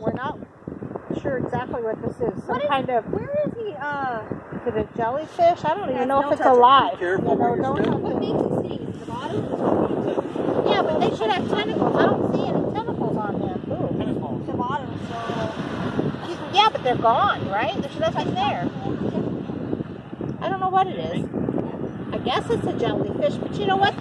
We're not sure exactly what this is. Some What is- kind of Where is he? Uh, is it a jellyfish? I don't yeah, even know don't if it's alive. Be careful You know, where you're don't what makes it sting? Is the bottom? Yeah, but they should have tentacles. I don't see any tentacles on there. Ooh. The bottom. So. Yeah, but they're gone, right? There's nothing there. I don't know what it is. I guess it's a jellyfish, but you know what?